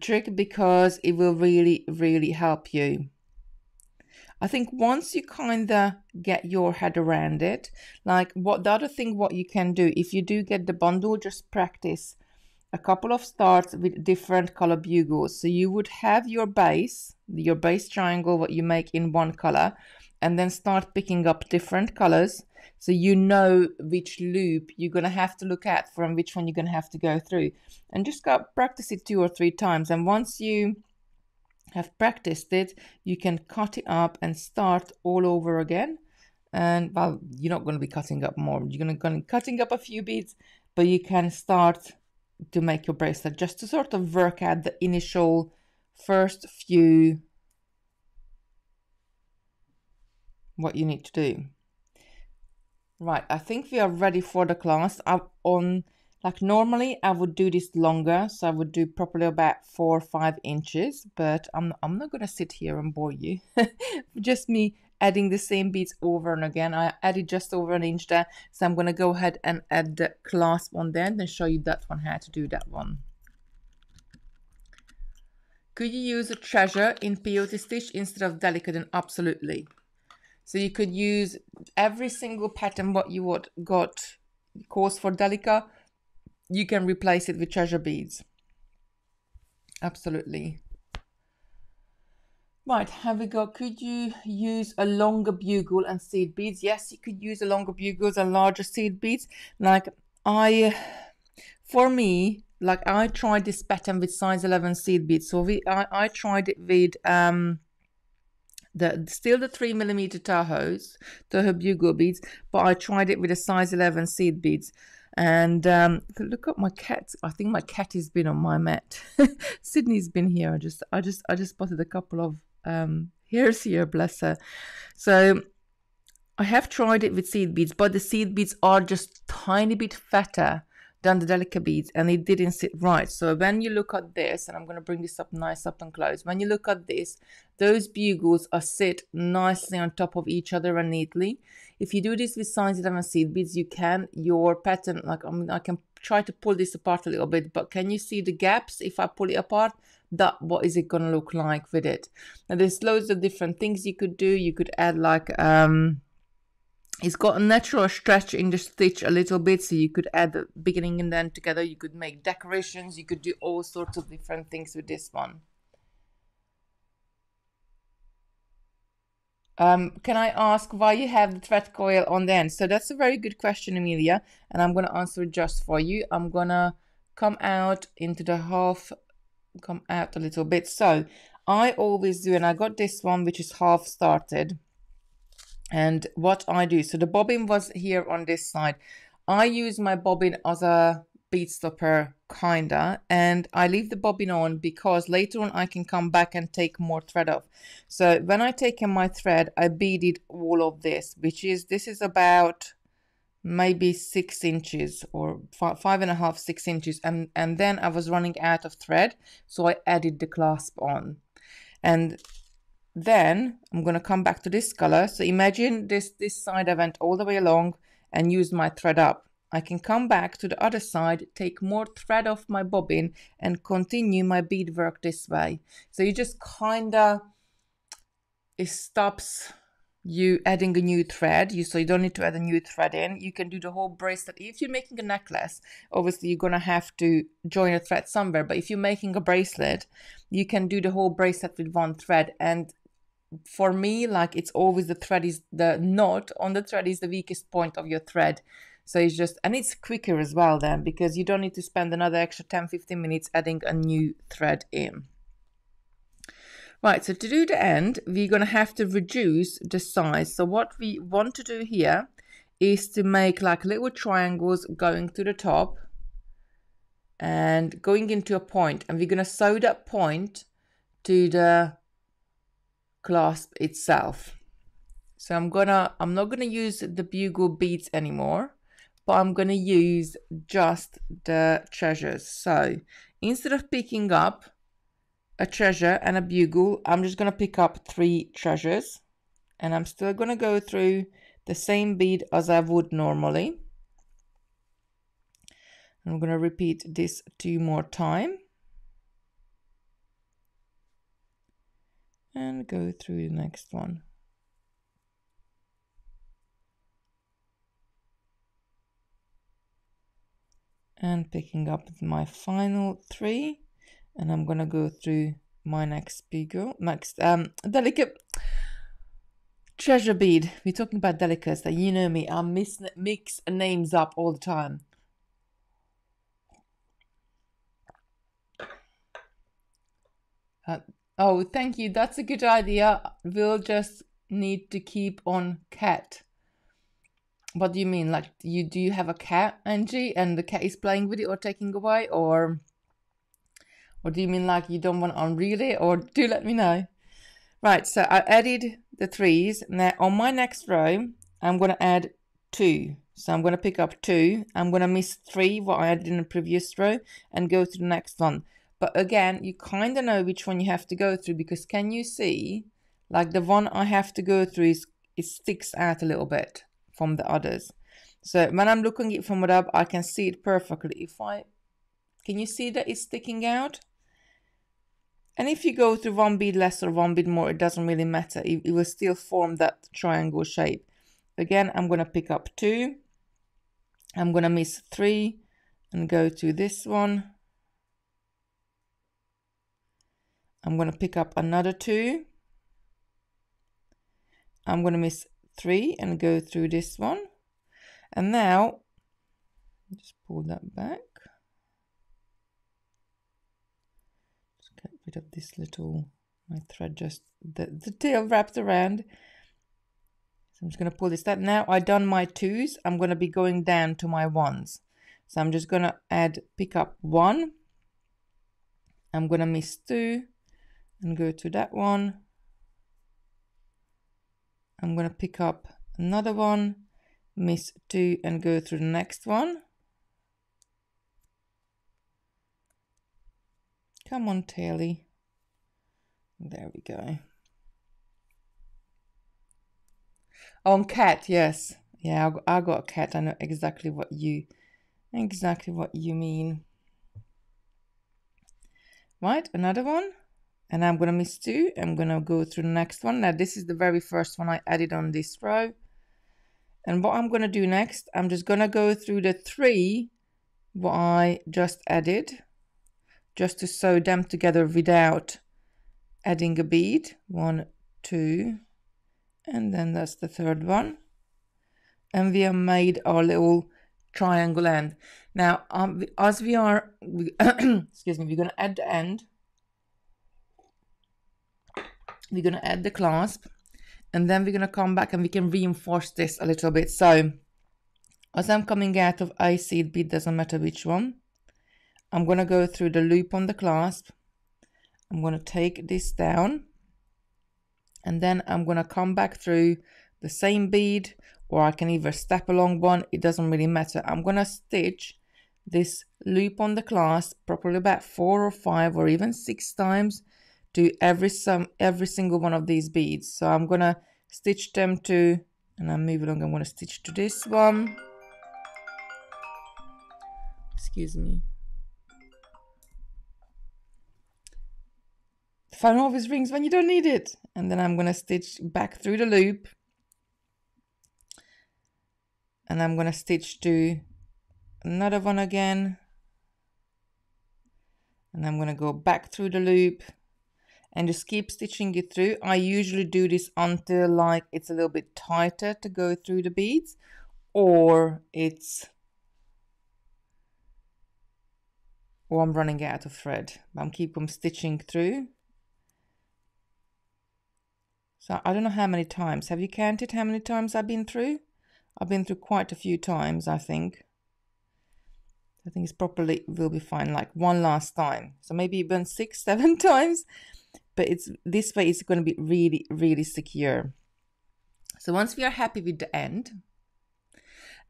trick because it will really, really help you. I think once you kind of get your head around it, like what the other thing, what you can do if you do get the bundle, just practice a couple of starts with different color bugles. So you would have your base, your base triangle, what you make in one color, and then start picking up different colors. So you know which loop you're going to have to look at from which one you're going to have to go through. And just go practice it two or three times. And once you have practiced it you can cut it up and start all over again. And well you're not going to be cutting up more. You're going to be cutting up a few beads but you can start to make your bracelet just to sort of work at the initial first few what you need to do. Right, I think we are ready for the class. I'm on, like normally I would do this longer, so I would do probably about four or five inches, but I'm, I'm not to sit here and bore you. just me adding the same beads over and again. I added just over an inch there, so I'm to go ahead and add the clasp on there and then show you that one, how to do that one. Could you use a treasure in peyote stitch instead of Delica? And absolutely. So you could use every single pattern what you would got course for Delica, you can replace it with treasure beads. Absolutely. Right, have we got, could you use a longer bugle and seed beads? Yes, you could use a longer bugles and larger seed beads. Like I, for me, like I tried this pattern with size 11 seed beads. So we, I, I tried it with um, the still the three millimeter Tohos, Toho bugle beads, but I tried it with a size 11 seed beads. And um, look at my cat. I think my cat has been on my mat. Sydney's been here. I just, I just, I just spotted a couple of um, hairs here. Bless her. So I have tried it with seed beads, but the seed beads are just tiny bit fatter than the Delica beads and it didn't sit right. So when you look at this, and I'm going to bring this up nice up and close. When you look at this, those bugles are sit nicely on top of each other and neatly. If you do this with size 11 seed beads, you can, your pattern, like I mean, I can try to pull this apart a little bit, but can you see the gaps if I pull it apart? That what is it going to look like with it? Now there's loads of different things you could do. You could add like, um, it's got a natural stretch in the stitch a little bit so you could add the beginning and end together you could make decorations you could do all sorts of different things with this one um, can I ask why you have the thread coil on the end? So that's a very good question, Amelia, and I'm going to answer it just for you. I'm going to come out into the half, come out a little bit. So I always do, and I got this one, which is half started and what I do so the bobbin was here on this side. I use my bobbin as a bead stopper kinda and I leave the bobbin on because later on I can come back and take more thread off. So when I take in my thread I beaded all of this which is this is about maybe six inches or five, five and a half six inches. And and then I was running out of thread so I added the clasp on. And then I'm going to come back to this color. So imagine this, this side I went all the way along and used my thread up. I can come back to the other side, take more thread off my bobbin and continue my bead work this way. So you just kind of, it stops you adding a new thread you so you don't need to add a new thread in you can do the whole bracelet if you're making a necklace obviously you're going to have to join a thread somewhere but if you're making a bracelet you can do the whole bracelet with one thread and for me like it's always the thread is the knot on the thread is the weakest point of your thread. So it's just and it's quicker as well then because you don't need to spend another extra 10 15 minutes adding a new thread in. Right so to do the end we're going to have to reduce the size. So what we want to do here is to make like little triangles going to the top and going into a point and we're going to sew that point to the clasp itself. So I'm gonna, I'm not gonna use the bugle beads anymore, but I'm gonna use just the treasures. So instead of picking up a treasure and a bugle, I'm just gonna pick up three treasures and I'm still gonna go through the same bead as I would normally. I'm gonna repeat this two more times. And go through the next one. And picking up my final three, and I'm gonna go through my next bugle, next um Delica treasure bead. We're talking about Delicas that you know me, I miss, mix names up all the time. Uh, Oh, thank you. That's a good idea. We'll just need to keep on cat. What do you mean? Like, you do you have a cat, Angie, and the cat is playing with it or taking away, or, or do you mean like you don't want to unreel it, or do let me know. Right. So I added the threes. Now on my next row, I'm going to add two. So I'm going to pick up two. I'm going to miss three, what I added in the previous row, and go to the next one. But again, you kind of know which one you have to go through because can you see, like the one I have to go through is it sticks out a little bit from the others. So when I'm looking it from up, I can see it perfectly. If I, can you see that it's sticking out? And if you go through one bead less or one bead more, it doesn't really matter. It, it will still form that triangle shape. Again, I'm going to pick up two. I'm going to miss three and go to this one I'm going to pick up another two. I'm going to miss three and go through this one. And now Just pull that back. Just get rid of this little, my thread just, the, the tail wrapped around. So I'm just going to pull this that now I've done my twos I'm going to be going down to my ones so I'm just going to add pick up one I'm going to miss two and go to that one I'm going to pick up another one miss two and go through the next one come on Taily there we go oh, On cat, yes. Yeah, I got a cat. I know exactly what you exactly what you mean. Right, another one. And I'm gonna miss two. I'm gonna go through the next one. Now this is the very first one I added on this row. And what I'm gonna do next, I'm just gonna go through the three what I just added, just to sew them together without adding a bead. One, two, and then that's the third one and we have made our little triangle end now um, as we are we, excuse me we're going to add the end we're going to add the clasp and then we're going to come back and we can reinforce this a little bit. So as I'm coming out of I bead doesn't matter which one I'm going to go through the loop on the clasp. I'm going to take this down and then I'm going to come back through the same bead or I can either step along one it doesn't really matter. I'm going to stitch this loop on the clasp probably about four or five or even six times to every some every single one of these beads. So I'm to stitch them to and I'm moving along I'm to stitch to this one. Excuse me. The phone always rings when you don't need it. And then I'm to stitch back through the loop. And I'm to stitch to another one again. And I'm to go back through the loop and just keep stitching it through. I usually do this until like it's a little bit tighter to go through the beads or it's or I'm running out of thread. But I'm keep on stitching through so I don't know how many times. Have you counted how many times I've been through? I've been through quite a few times, I think. I think it's probably will be fine, like one last time. So maybe even six, seven times. But it's this way it's going to be really, really secure. So once we are happy with the end,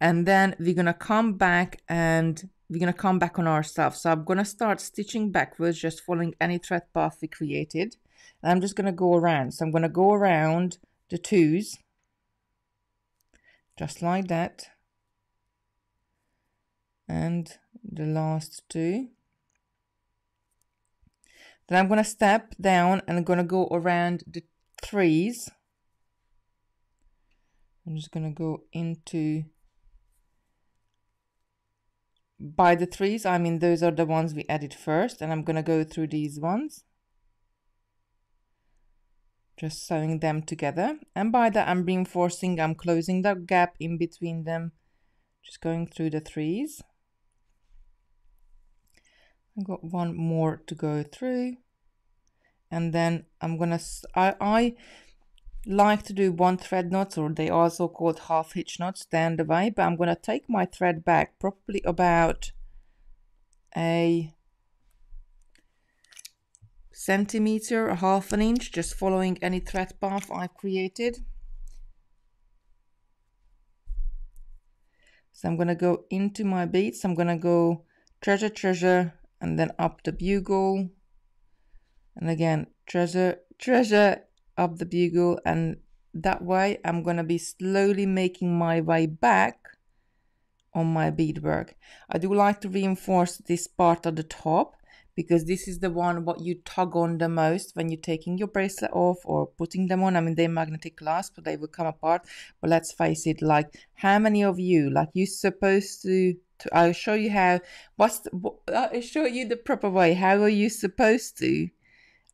and then we're going to come back and we're going to come back on ourselves. So I'm going to start stitching backwards, just following any thread path we created. And I'm just going to go around. So I'm going to go around the twos, just like that. And the last two. Then I'm going to step down and I'm going to go around the threes. I'm just going to go into by the threes I mean those are the ones we added first and I'm going to go through these ones. Just sewing them together. And by that I'm reinforcing I'm closing the gap in between them. Just going through the threes I've got one more to go through and then I'm gonna I, I like to do one thread knots or they also called half hitch knots down the way but I'm gonna take my thread back probably about a centimeter, a half an inch, just following any thread path I've created. So I'm to go into my beads. I'm to go treasure, treasure, and then up the bugle. And again, treasure, treasure, up the bugle. And that way I'm to be slowly making my way back on my beadwork. I do like to reinforce this part at the top because this is the one what you tug on the most when you're taking your bracelet off or putting them on. I mean, they're magnetic clasp, but they will come apart. But let's face it, like how many of you, like you're supposed to, to I'll show you how, what's the, uh, I'll show you the proper way. How are you supposed to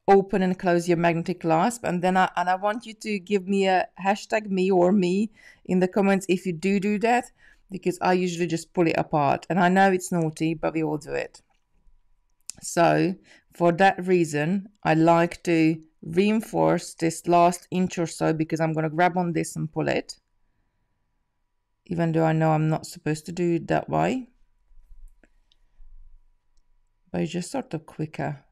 open and close your magnetic clasp? And then I, and I want you to give me a hashtag me or me in the comments if you do do that because I usually just pull it apart. And I know it's naughty, but we all do it. So for that reason, I like to reinforce this last inch or so because I'm going to grab on this and pull it. Even though I know I'm not supposed to do it that way. But it's just sort of quicker.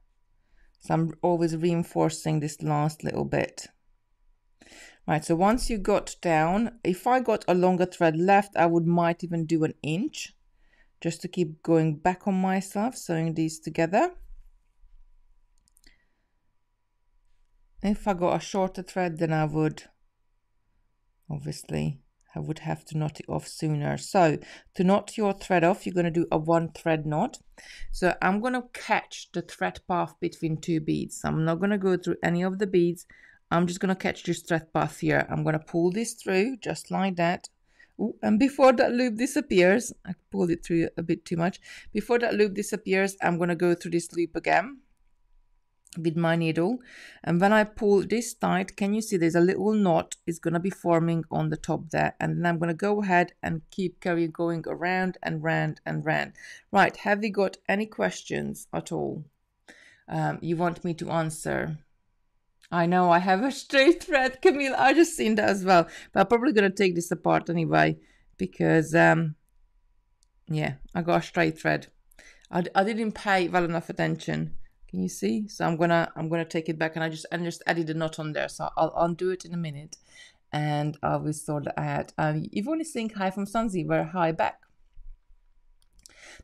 So I'm always reinforcing this last little bit. Right, so once you got down, if I got a longer thread left, I would might even do an inch just to keep going back on myself, sewing these together. If I got a shorter thread, then I would obviously I would have to knot it off sooner. So to knot your thread off, you're going to do a one thread knot. So I'm going to catch the thread path between two beads. I'm not going to go through any of the beads. I'm just going to catch this thread path here. I'm going to pull this through just like that. Ooh, and before that loop disappears, I pulled it through a bit too much. Before that loop disappears, I'm going to go through this loop again with my needle. And when I pull this tight can you see there's a little knot? Is going to be forming on the top there. And then I'm going to go ahead and keep carry going around and round and round. Right have you got any questions at all um, you want me to answer? I know I have a straight thread Camille. I just seen that as well. But I'm probably going to take this apart anyway because um yeah I got a straight thread. I, I didn't pay well enough attention can you see? So I'm gonna I'm gonna take it back and I just and just added a knot on there. So I'll undo it in a minute and I will sort that out. Um, you've only seen hi from Sunzi, we're hi back.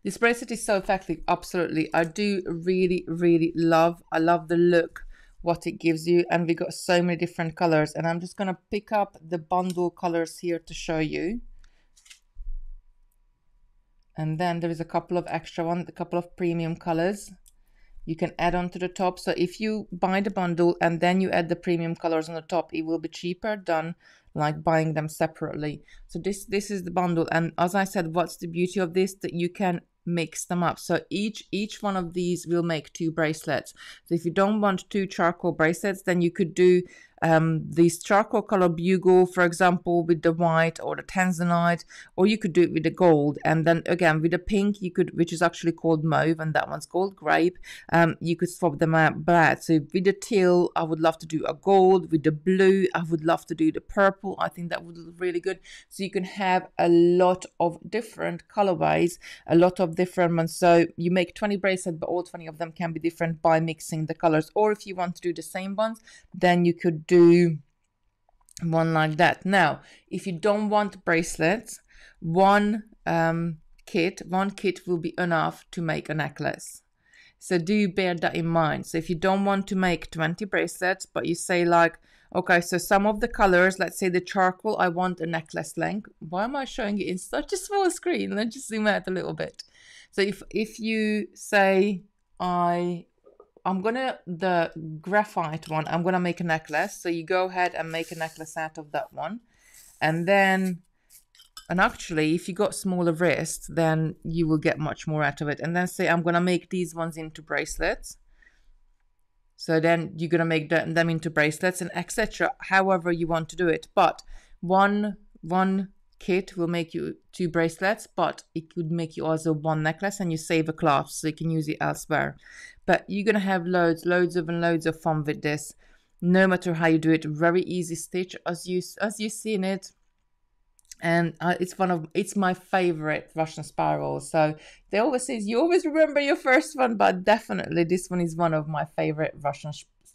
This bracelet is so effective, absolutely. I do really, really love, I love the look, what it gives you. And we got so many different colors. And I'm just gonna pick up the bundle colors here to show you. And then there is a couple of extra ones, a couple of premium colors you can add on to the top. So if you buy the bundle and then you add the premium colors on the top, it will be cheaper than like buying them separately. So this this is the bundle. And as I said, what's the beauty of this? That you can mix them up. So each each one of these will make two bracelets. So if you don't want two charcoal bracelets, then you could do um, this charcoal color bugle, for example, with the white or the tanzanite, or you could do it with the gold. And then again, with the pink, you could, which is actually called mauve, and that one's gold grape, um, you could swap them out black. So with the teal, I would love to do a gold. With the blue, I would love to do the purple. I think that would look really good. So you can have a lot of different colorways, a lot of different ones. So you make 20 bracelets, but all 20 of them can be different by mixing the colors. Or if you want to do the same ones, then you could do one like that. Now, if you don't want bracelets, one um, kit, one kit will be enough to make a necklace. So do bear that in mind. So if you don't want to make 20 bracelets, but you say like, okay, so some of the colors, let's say the charcoal, I want a necklace length. Why am I showing it in such a small screen? Let's just zoom out a little bit. So if, if you say, I I'm gonna the graphite one I'm gonna make a necklace. So you go ahead and make a necklace out of that one. And then and actually if you got smaller wrists then you will get much more out of it. And then say I'm gonna make these ones into bracelets. So then you're gonna make them into bracelets and etc however you want to do it. But one one kit will make you two bracelets, but it could make you also one necklace and you save a cloth so you can use it elsewhere. But you're going to have loads, loads of and loads of fun with this. No matter how you do it, very easy stitch as you as you seen it. And uh, it's one of it's my favorite Russian spiral. So they always say you always remember your first one, but definitely this one is one of my favorite Russian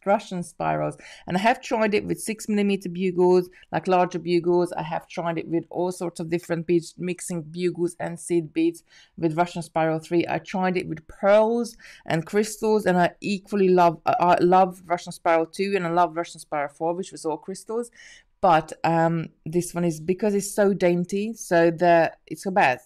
Russian spirals. And I have tried it with six millimeter bugles, like larger bugles. I have tried it with all sorts of different beads, mixing bugles and seed beads with Russian Spiral 3. I tried it with pearls and crystals, and I equally love I love Russian Spiral 2 and I love Russian Spiral 4, which was all crystals but um, this one is because it's so dainty so the it's about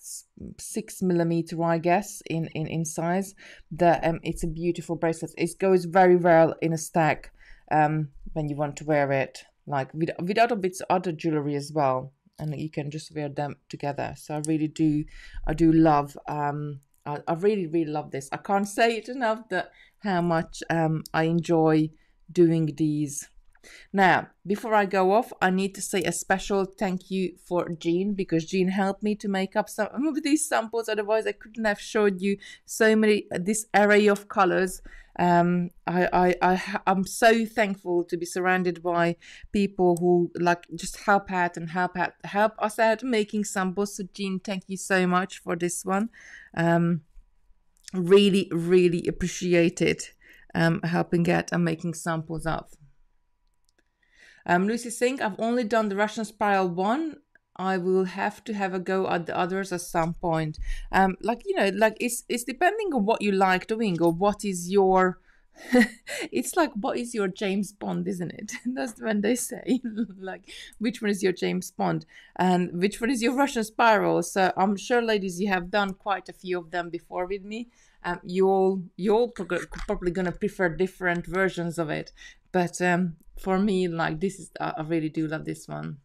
six millimeter i guess in in, in size the um, it's a beautiful bracelet. It goes very well in a stack um, when you want to wear it like with, with other bits other jewelry as well and you can just wear them together. So i really do i do love um i, I really really love this. I can't say it enough that how much um i enjoy doing these Now, before I go off, I need to say a special thank you for Jean because Jean helped me to make up some of these samples. Otherwise, I couldn't have showed you so many this array of colors. Um, I, I, I, I'm so thankful to be surrounded by people who like just help out and help out, help us out making samples. So, Jean, thank you so much for this one. Um, really, really appreciate it. Um, helping get and making samples of. Um, Lucy saying, I've only done the Russian spiral one. I will have to have a go at the others at some point. Um, like you know, like it's it's depending on what you like doing or what is your. it's like what is your James Bond, isn't it? That's when they say like which one is your James Bond and which one is your Russian spiral. So I'm sure, ladies, you have done quite a few of them before with me. Um, you all you all probably gonna prefer different versions of it, but um, for me, like this is, I really do love this one.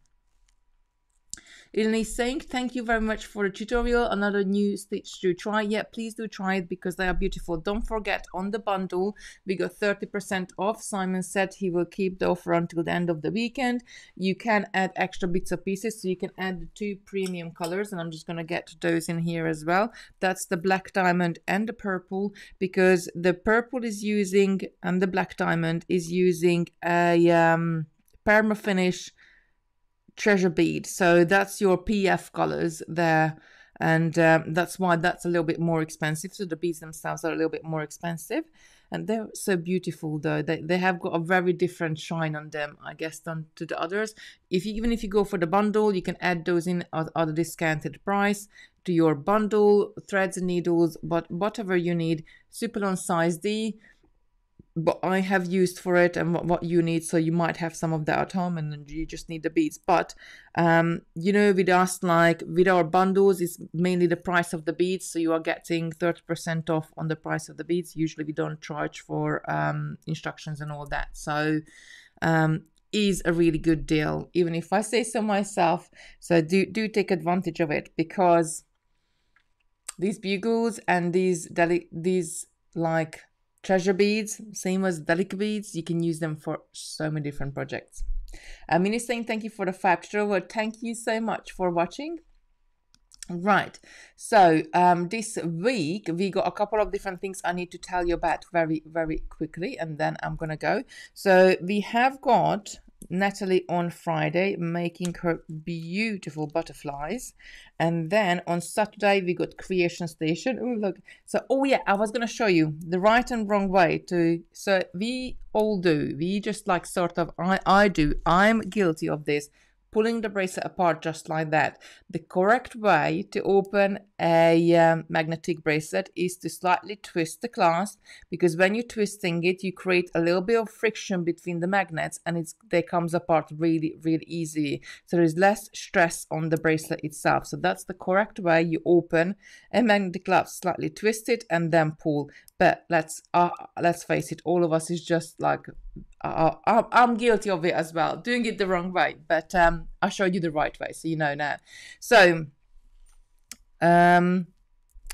Eleni saying, thank you very much for the tutorial. Another new stitch to try. Yeah, please do try it because they are beautiful. Don't forget, on the bundle, we got 30% off. Simon said he will keep the offer until the end of the weekend. You can add extra bits of pieces. So you can add the two premium colors. And I'm just going to get those in here as well. That's the black diamond and the purple because the purple is using, and the black diamond is using a um, perma finish treasure bead. So that's your PF colors there. And um, that's why that's a little bit more expensive. So the beads themselves are a little bit more expensive. And they're so beautiful though. They, they have got a very different shine on them, I guess, than to the others. If you, even if you go for the bundle, you can add those in at, at a discounted price to your bundle, threads and needles, but whatever you need. Superlon size D what I have used for it and what, what you need. So you might have some of that at home and you just need the beads. But, um, you know, with us, like with our bundles, it's mainly the price of the beads. So you are getting 30% off on the price of the beads. Usually we don't charge for um, instructions and all that. So, um, is a really good deal, even if I say so myself. So do do take advantage of it because these bugles and these deli- these like treasure beads, same as Delica beads. You can use them for so many different projects. Uh, Minnie saying thank you for the fab tutorial. Thank you so much for watching. Right, so um, this week we got a couple of different things I need to tell you about very, very quickly, and then I'm gonna go. So we have got Natalie on Friday making her beautiful butterflies. And then on Saturday, we got Creation Station. Oh, look. So, oh, yeah, I was to show you the right and wrong way to. So, we all do. We just like sort of, I, I do. I'm guilty of this pulling the bracelet apart just like that. The correct way to open a um, magnetic bracelet is to slightly twist the clasp because when you're twisting it, you create a little bit of friction between the magnets and it's they comes apart really, really easy. So there's less stress on the bracelet itself. So that's the correct way you open a magnetic clasp, slightly twist it and then pull. But let's uh, let's face it, all of us is just like I'm guilty of it as well, doing it the wrong way. But um, I showed you the right way, so you know now. So um,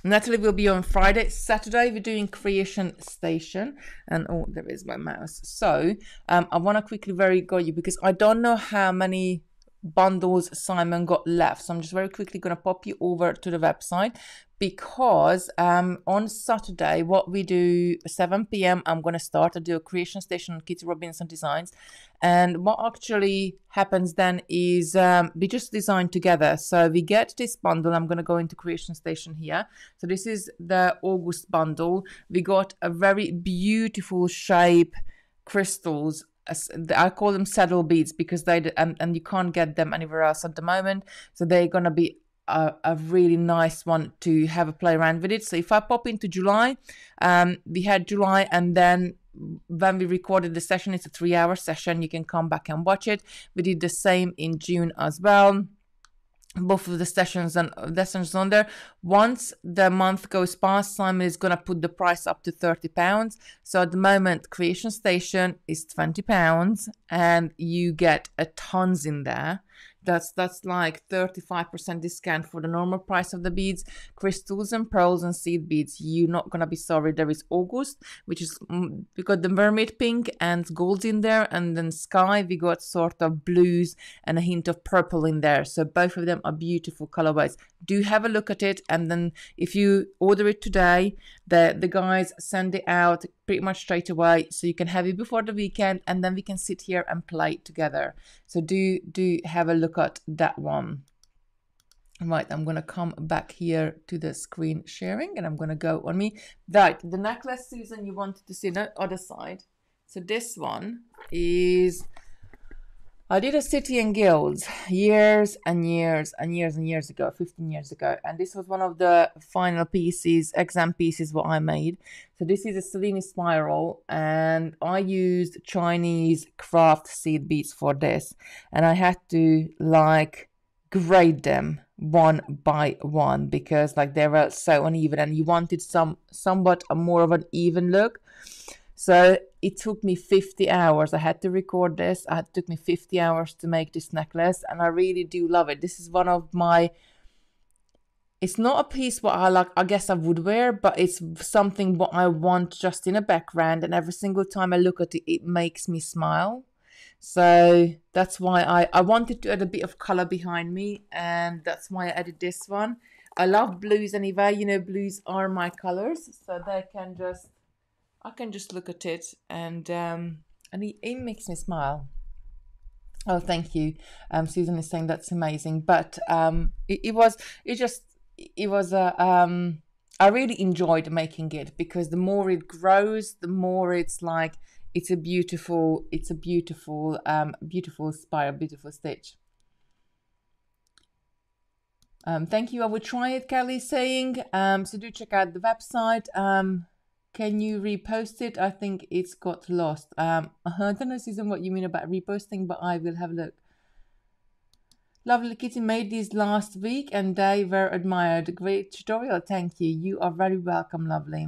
Natalie will be on Friday. Saturday, we're doing Creation Station. And oh, there is my mouse. So um, I want to quickly very go you because I don't know how many bundles Simon got left. So I'm just very quickly going to pop you over to the website because um, on Saturday, what we do, 7 p.m., I'm going to start to do a creation station on Kitti Robinson Designs. And what actually happens then is um, we just design together. So we get this bundle. I'm going to go into creation station here. So this is the August bundle. We got a very beautiful shape crystals I call them saddle beads because they and, and you can't get them anywhere else at the moment. So they're gonna be a, a, really nice one to have a play around with it. So if I pop into July, um, we had July and then when we recorded the session, it's a three hour session. You can come back and watch it. We did the same in June as well both of the sessions and sessions on there. Once the month goes past, Simon is gonna put the price up to thirty pounds. So at the moment, Creation Station is twenty pounds, and you get a tons in there. That's that's like 35% discount for the normal price of the beads. Crystals and pearls and seed beads. You're not gonna be sorry. There is August, which is mm, we got the mermaid pink and gold in there, and then sky we got sort of blues and a hint of purple in there. So both of them are beautiful colorways. Do have a look at it, and then if you order it today, the the guys send it out pretty much straight away, so you can have it before the weekend, and then we can sit here and play together. So do do have a look at that one. Right, I'm gonna come back here to the screen sharing, and I'm gonna go on me. Right, the necklace, Susan, you wanted to see the other side. So this one is I did a City and Guilds years and years and years and years ago, 15 years ago. And this was one of the final pieces, exam pieces, what I made. So this is a Cellini spiral, and I used Chinese craft seed beads for this. And I had to like grade them one by one because like they were so uneven and you wanted some somewhat a more of an even look. So it took me 50 hours. I had to record this. It took me 50 hours to make this necklace, and I really do love it. This is one of my. It's not a piece what I like. I guess I would wear, but it's something what I want just in a background. And every single time I look at it, it makes me smile. So that's why I I wanted to add a bit of color behind me, and that's why I added this one. I love blues anyway. You know, blues are my colors, so they can just I can just look at it and um, and it, it makes me smile. Oh, thank you. Um, Susan is saying that's amazing, but um, it, it was it just it was a um, I really enjoyed making it because the more it grows, the more it's like it's a beautiful it's a beautiful um beautiful spiral, beautiful stitch. Um, thank you. I will try it. Kelly saying. Um, so do check out the website. Um, can you repost it? I think it's got lost. Um, I don't know, Susan, what you mean about reposting, but I will have a look. Lovely Kitti made these last week and they were admired. Great tutorial. Thank you. You are very welcome, lovely.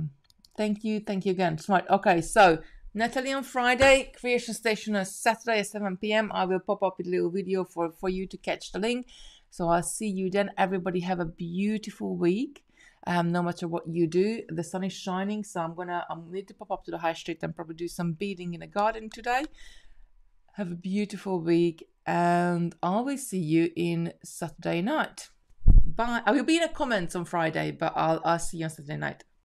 Thank you. Thank you again. Right. Okay. So Natalie on Friday, Creation Station on Saturday at 7 p.m. I will pop up a little video for, for you to catch the link. So I'll see you then. Everybody have a beautiful week um, no matter what you do. The sun is shining, so I'm gonna I'm need to pop up to the high street and probably do some beading in the garden today. Have a beautiful week, and I will see you in Saturday night. Bye. I will be in the comments on Friday, but I'll I'll see you on Saturday night.